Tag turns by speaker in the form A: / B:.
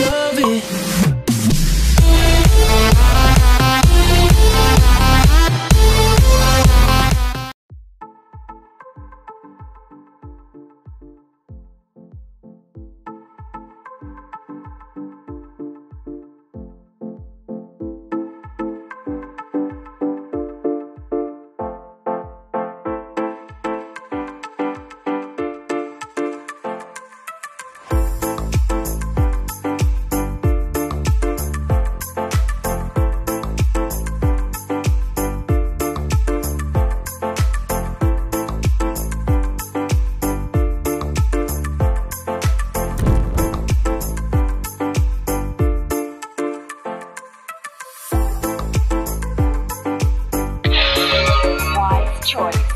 A: love it choice.